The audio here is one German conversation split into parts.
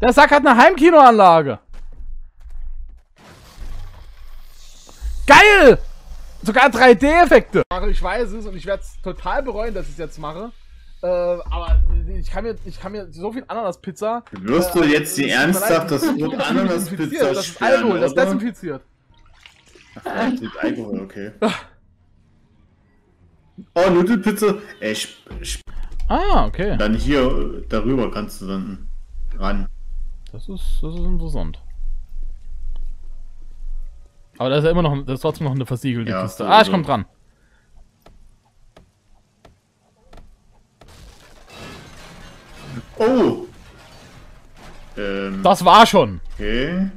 Der Sack hat eine Heimkinoanlage. Geil! Sogar 3D-Effekte. Ich weiß es und ich werde es total bereuen, dass ich es jetzt mache. Äh, aber ich kann mir, ich kann mir so viel Ananas-Pizza. Wirst du jetzt die ernsthaft das Wort Ananas-Pizza Das ist Alkohol, das ist desinfiziert. Ach, das Alkohol, okay. Oh, Nudelpizza. Ey, ah, okay. Dann hier, darüber kannst du dann ran. Das ist, das ist interessant. Aber da ist ja immer noch, das ist trotzdem noch eine versiegelte ja, Kiste. Ah, ich komm dran. Oh! Ähm, das war schon. Okay.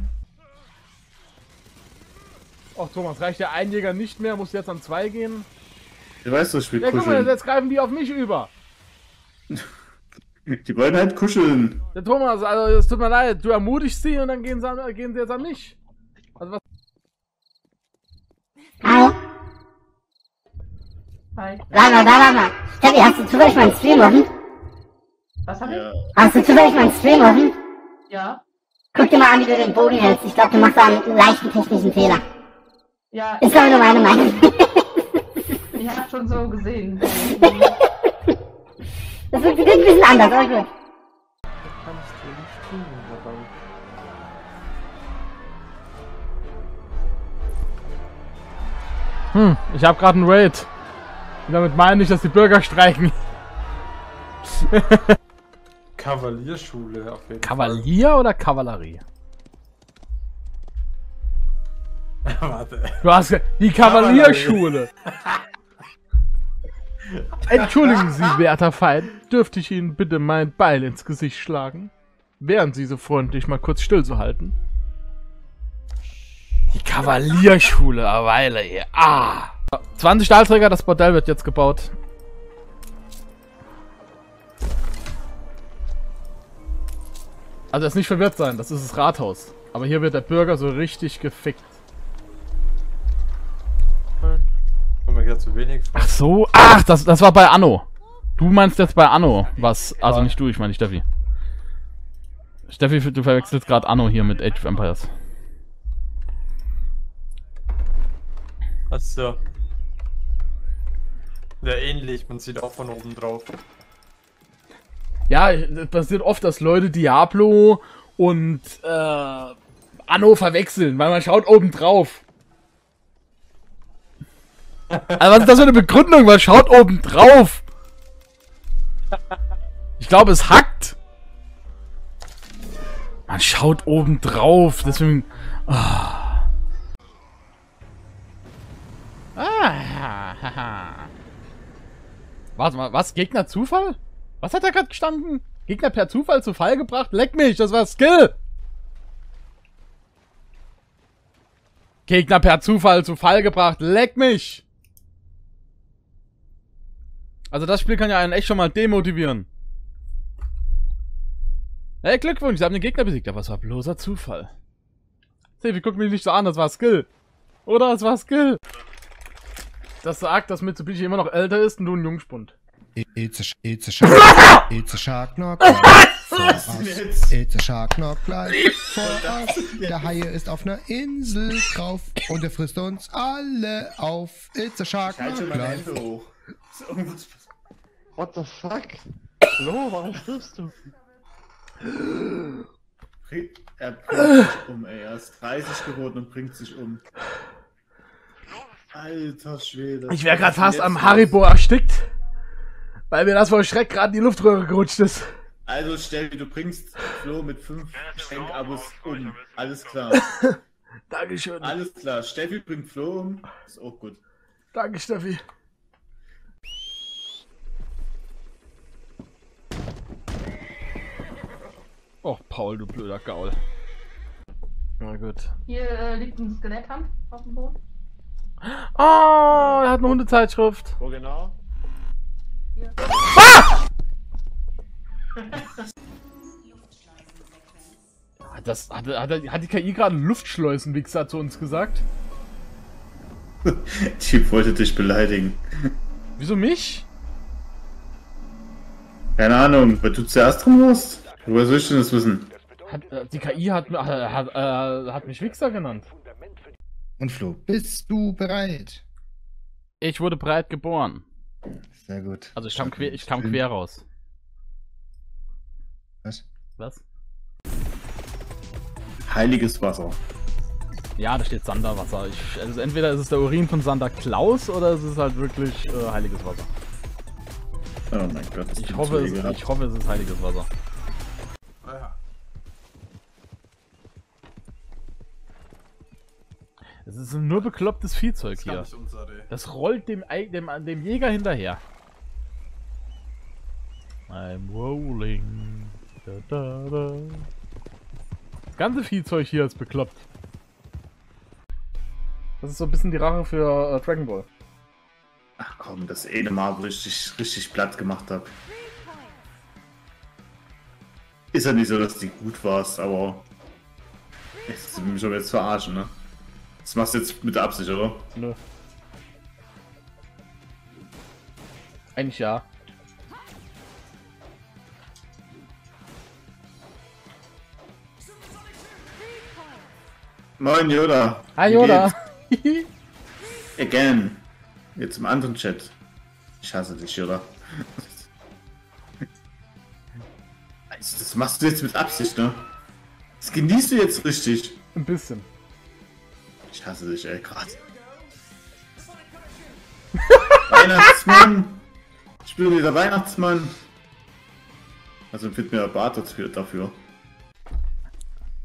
Ach Thomas, reicht der Einjäger nicht mehr? Muss jetzt an zwei gehen? Ich weiß, das spielt Ja, guck mal, jetzt greifen die auf mich über. Die wollen halt kuscheln. Der Thomas, also es tut mir leid, du ermutigst sie und dann gehen sie, an, gehen sie jetzt an mich. Also was. Hallo? Hi. Warte, warte, warte. Steffi, hast du zufällig meinen Stream offen? Was hab ich? Ja. Hast du zufällig meinen Stream offen? Ja. Guck dir mal an, wie du den Bogen hältst. Ich glaube, du machst da einen leichten technischen Fehler. Ja. Ist aber nur meine Meinung. ich hab schon so gesehen. Das wird ein bisschen anders, aber gut. Hm, ich habe gerade einen Raid. Und damit meine ich, dass die Bürger streiken. Kavalierschule auf jeden Kavalier Fall. oder Kavallerie? Warte. Du hast die Kavalierschule. Entschuldigen Sie, werter Feind, dürfte ich Ihnen bitte mein Beil ins Gesicht schlagen? Wären Sie so freundlich, mal kurz stillzuhalten? Die Kavalierschule, eine Weile hier. Ah! 20 Stahlträger, das Bordell wird jetzt gebaut. Also jetzt nicht verwirrt sein, das ist das Rathaus. Aber hier wird der Bürger so richtig gefickt. Ach so, ach, das, das war bei Anno. Du meinst jetzt bei Anno was. Also nicht du, ich meine Steffi. Steffi, du verwechselst gerade Anno hier mit Age of Empires. Achso. Ja, ähnlich, man sieht auch von oben drauf. Ja, es passiert oft, dass Leute Diablo und äh, Anno verwechseln, weil man schaut oben drauf. Also was ist das für eine Begründung? Man schaut oben drauf. Ich glaube, es hackt. Man schaut oben drauf, deswegen... Oh. Ah, Warte mal, was? Gegner Zufall? Was hat da gerade gestanden? Gegner per Zufall zu Fall gebracht? Leck mich, das war Skill! Gegner per Zufall zu Fall gebracht, leck mich! Also das Spiel kann ja einen echt schon mal demotivieren. Hey, Glückwunsch, Sie haben den Gegner besiegt. Aber es war bloßer Zufall. Sevi, guck mich nicht so an, das war Skill. Oder es war Skill. Das sagt, dass Mitsubishi immer noch älter ist und du ein Jungspund. It's a, it's a shark. It's a shark knock. It's a shark knock gleich vor us. Der Haie ist auf einer Insel drauf und er frisst uns alle auf. It's a shark knock gleich. What the fuck? Flo, warum stirbst du? Er bringt sich um, ey. Er ist 30 geworden und bringt sich um. Alter Schwede. Ich wäre gerade fast am Haribo erstickt. Weil mir das vor Schreck gerade in die Luftröhre gerutscht ist. Also Steffi, du bringst Flo mit 5 Schenkabos um. Alles klar. Dankeschön. Alles klar. Steffi bringt Flo um. Ist auch gut. Danke, Steffi. Och, Paul, du blöder Gaul. Na gut. Hier äh, liegt ein Skeletthand auf dem Boden. Oh, er hat eine Hundezeitschrift. Wo genau? Hier. Ah! Das, hat, hat, hat die KI gerade Luftschleusenwichser zu uns gesagt? Die wollte dich beleidigen. Wieso mich? Keine Ahnung, weil du zuerst drum warst. Woher soll ich denn das wissen? Hat, äh, die KI hat, äh, hat, äh, hat mich Wichser genannt. Und Flo, bist du bereit? Ich wurde breit geboren. Sehr gut. Also ich kam, quer, ich kam quer raus. Was? Was? Heiliges Wasser. Ja, da steht Sanderwasser. Ich, also entweder ist es der Urin von Sander Klaus oder es ist halt wirklich äh, heiliges Wasser. Oh mein Gott. das Ich hoffe, so es, ich hoffe, es ist heiliges Wasser. Es ist ein nur beklopptes Viehzeug Das hier. nicht unsere. Das rollt dem, dem, dem Jäger hinterher. I'm rolling. Da, da, da. Das ganze Viehzeug hier ist bekloppt. Das ist so ein bisschen die Rache für äh, Dragon Ball. Ach komm, das eine Mal, wo ich dich richtig platt gemacht habe. Ist ja nicht so, dass du gut warst, aber. Jetzt will mich aber jetzt verarschen, ne? Das machst du jetzt mit Absicht, oder? Nö. Eigentlich ja. Moin Yoda. Hi Yoda! Again. Jetzt im anderen Chat. Ich hasse dich, Yoda. Also, das machst du jetzt mit Absicht, ne? Das genießt du jetzt richtig. ein bisschen. Ich hasse dich, ey, gerade. Weihnachtsmann! Ich bin wieder Weihnachtsmann. Also empfiehlt mir Bart dafür. dafür.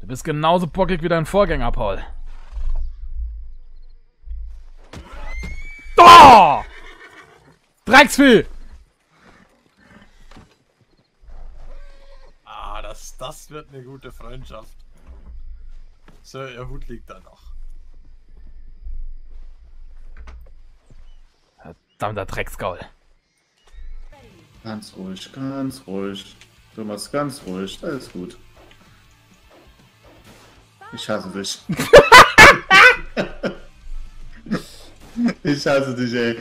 Du bist genauso bockig wie dein Vorgänger, Paul. Oh! Drecksvieh! Ah, das, das wird eine gute Freundschaft. So, ihr Hut liegt da noch. Verdammter Drecksgaul. Ganz ruhig, ganz ruhig. Thomas, ganz ruhig. Alles gut. Ich hasse dich. ich hasse dich, ey.